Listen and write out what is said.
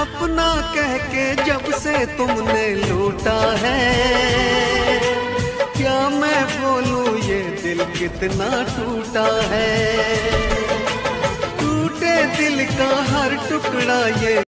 अपना कह के जब से तुमने लूटा है। क्या मैं बोलूँ, ये दिल कितना टूटा है। टूटे दिल का हर टुकड़ा ये